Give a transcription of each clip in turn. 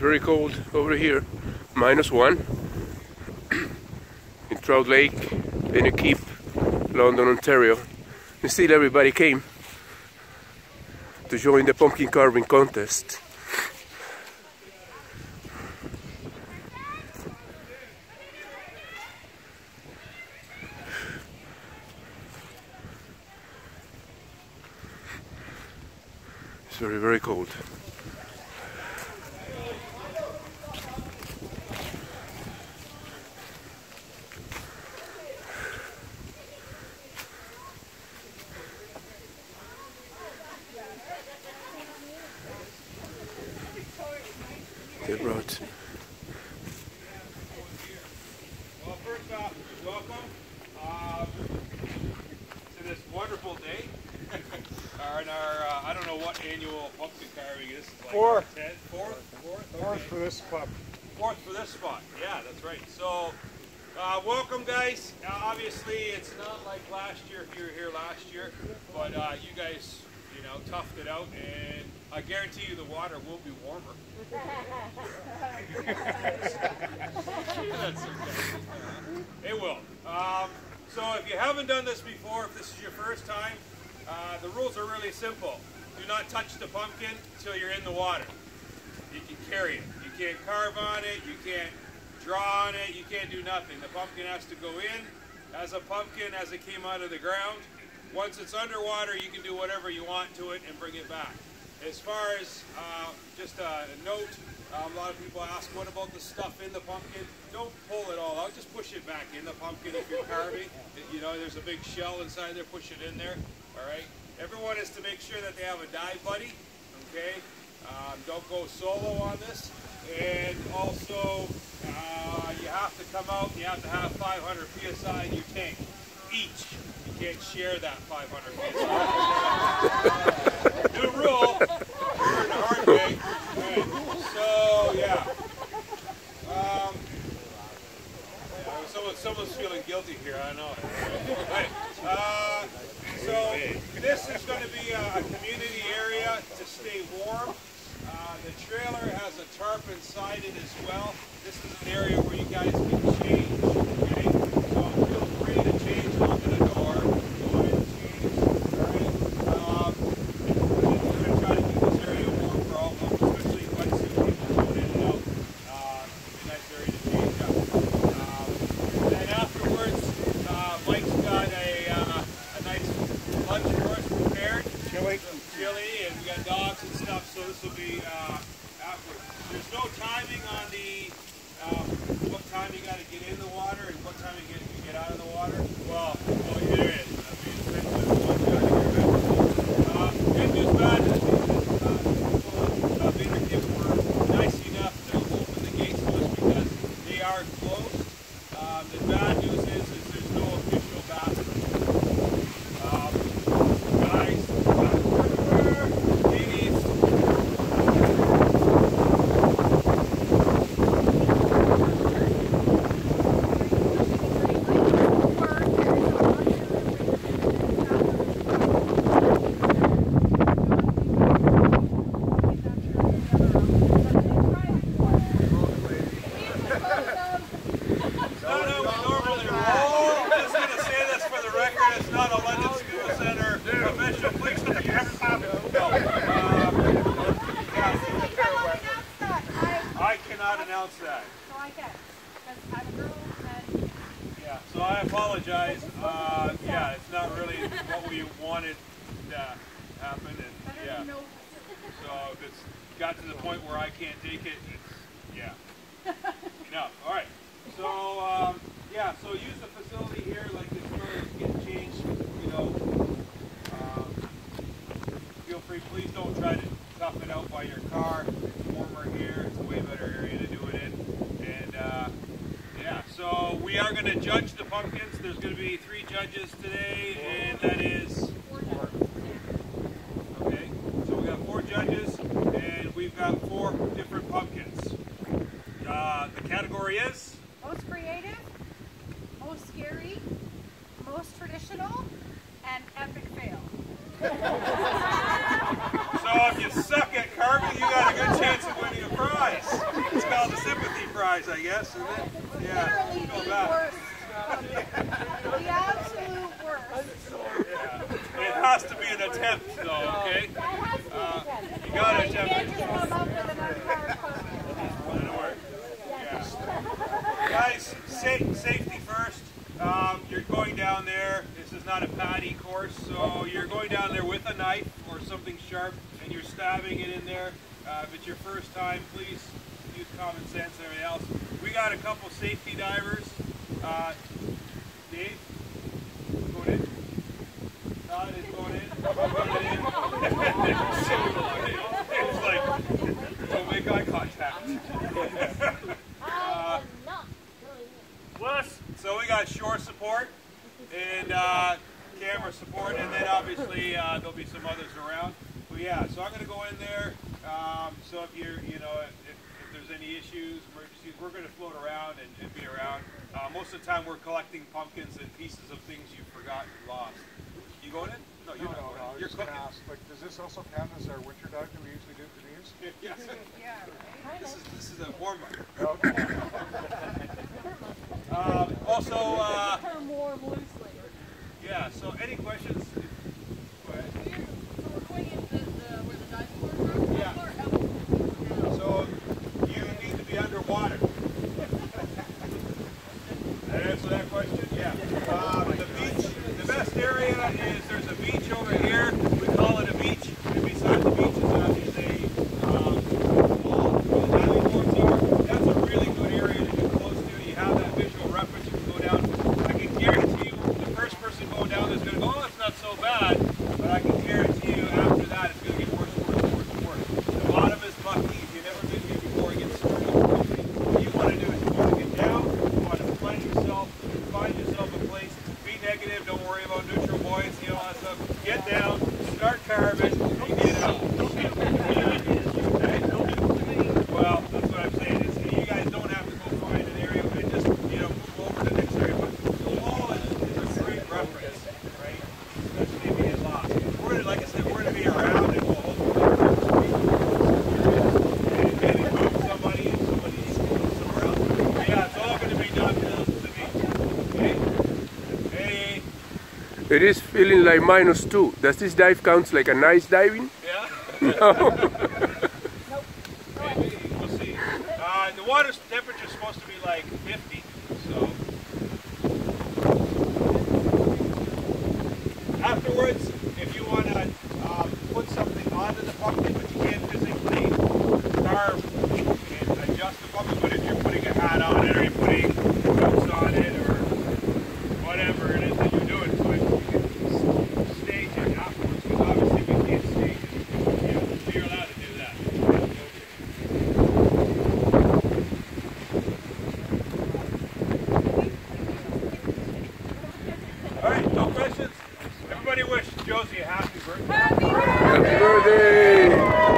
very cold over here, minus one. In Trout Lake, in a Keep, London, Ontario. And still everybody came to join the pumpkin carving contest. It's very, very cold. They brought Well, first off, welcome um, to this wonderful day. our, our uh, I don't know what annual pumpkin carving is. Like Fourth. Ten, fourth, fourth, Fourth okay. for this spot. Fourth for this spot. Yeah, that's right. So, uh, welcome, guys. Uh, obviously, it's not like last year if you were here last year, but uh, you guys, you know, toughed it out, and I guarantee you the water will be warmer. That's. It will. Um, so if you haven't done this before, if this is your first time, uh, the rules are really simple. Do not touch the pumpkin until you're in the water. You can carry it. You can't carve on it. You can't draw on it. You can't do nothing. The pumpkin has to go in as a pumpkin as it came out of the ground. Once it's underwater, you can do whatever you want to it and bring it back. As far as uh, just a note, um, a lot of people ask, what about the stuff in the pumpkin? Don't pull it all out. Just push it back in the pumpkin if you're carving. You know, there's a big shell inside there. Push it in there. All right. Everyone is to make sure that they have a dive buddy. Okay. Um, don't go solo on this. And also, uh, you have to come out. You have to have 500 psi in your tank each. Can't share that 500 psi. New rule. Hard way. So yeah. Um, someone, someone's feeling guilty here. I know. Right. Uh, so this is going to be a, a community area to stay warm. Uh, the trailer has a tarp inside it as well. This is an area where you guys can change. Okay? So feel free to change onto the door. Go ahead and change. All right. Um, we're going to try to keep this area warm for all of them, especially wetsuit people going in and out. Uh, it's a nice area to change up. Um, then afterwards, uh, Mike's got a, uh, a nice lunch for us prepared. Chili. Some chili, and we got dogs and stuff, so this will be uh, afterwards. There's no timing on the um, what time you got to get in the water and what time you get you get out of the water. Well, well there is. I mean, it depends on what you got to get uh, Good news, bad news. is, Uh, people at Vader Camp were nice enough to open the gates to us because they are closed. Um, the bad news is, is there's no official bathroom. Um, guys, ladies, not how we normally roll. I'm just going to say this for the record. It's not a London School Center official. Please put the camera up. No. Um, yeah, I cannot announce that. Yeah, so I apologize. Uh, yeah, it's not really what we wanted to happen. And, yeah, so if it's got to the point where I can't take it, it's, yeah. No, all right. So, um, yeah, so use the facility here, like as far as getting changed, you know. Um, feel free, please don't try to tough it out by your car. It's warmer here. It's a way better area to do it in. And, uh, yeah, so we are going to judge the pumpkins. There's going to be three judges today, and that is Okay, so we got four judges, and we've got four different pumpkins. Uh, the category is Most creative, most scary, most traditional, and epic fail. so if you suck at carving, you got a good chance of winning a prize. guys, I guess, isn't it? Yeah. Literally the worst. The absolute worst. It has to be an attempt, though, okay? That has to be Uh, you gotta You attempt can't it. just come up with an unpowered work. Yeah. Guys, sa- safety first. Um, you're going down there. This is not a PADI course, so you're going down there with a knife or something sharp, and you're stabbing it in there. Uh, if it's your first time, please use common sense and everything else. We got a couple safety divers. Uh, Dave, going in. Todd is going in. Going in. it's like, don't make eye contact. I not going. So we got shore support and uh, camera support, and then obviously uh, there'll be some others around. But yeah, so I'm going to go in there. Um, so if you're, you know, if, if there's any issues, emergencies, we're going to float around and, and be around. Uh, most of the time, we're collecting pumpkins and pieces of things you've forgotten, lost. You going in? No, you're No, not no, no, I was You're just gonna cooking. ask, like, does this also count as our winter dog that we usually do for these? Yes. Yeah. This is this is a warm up. Okay. Um, also, uh, Term warm loosely. yeah. So any questions? Go ahead. So we're going into the, where the dive boards are? Yeah. How far out? So you need to be underwater. That answer that question? Yeah. Um, the beach, the best area is there's a beach over here. We call it a beach. And beside the beach is a, is a um, wall where the diving boards are. That's a really good area to get close to. You have that visual reference. You can go down. I can guarantee you the first person going down is going to go, oh, it's not so bad. But I can guarantee you after that it's going to get worse, worse, worse, worse. The bottom is mucky. If you've never been here before, it gets screwed up quickly. What you want to do is you want to get down, you want to find yourself, find yourself a place, be negative, don't worry about neutral buoyancy, all that stuff. Get down, start carving, and get out. Okay? Well, that's what I'm saying. Is you guys don't have to go find an area and just, you know, move over to the next area. But the wall is, is a great reference, right? Especially if you get lost. We're gonna, like I said, we're gonna be around and we'll hopefully and maybe move somebody and somebody needs to go somewhere else. But yeah, it's all gonna be done to the beach. Okay? Hey, It is feeling like minus two. Does this dive count like a nice diving? yeah? No. Maybe, we'll see. Uh, the water temperature is supposed to be like 50, so. Afterwards, if you want to um, put something onto the pumpkin, but you can't physically carve and adjust the pumpkin, but if you're putting a hat on it or you're putting boots on it or whatever it is that you're doing, so you can stage it afterwards, because obviously we can't stage it. You know, so you're allowed to do that. All right, no questions? Everybody wish Josie a happy birthday. Happy Happy birthday!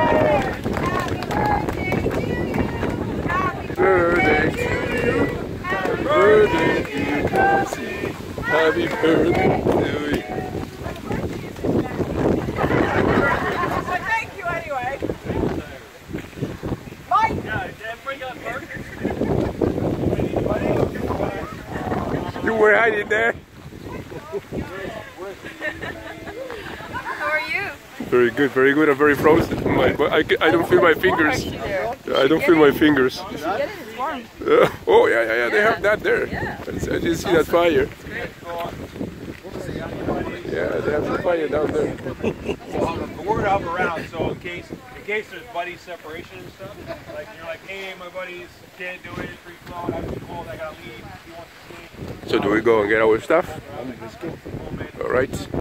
Birthday to you. Happy Birthday to you. Happy to you, Josie. Happy birthday to you. Thank you anyway. Mike! Yeah, everybody got burgers? You were hiding there. How are you? Very good, very good. I'm very frozen. My, I, I don't feel my fingers. I don't feel my fingers. Get it. Uh, oh yeah, yeah, yeah. They have that there. Yeah. I didn't see that fire. Yeah, they have the fire down there. The word out around, so in case in case there's buddy separation and stuff, like you're like, hey, my buddies can't do it, free flowing, I'm too cold, I gotta leave. He wants to stay. So do we go and get our stuff? All right.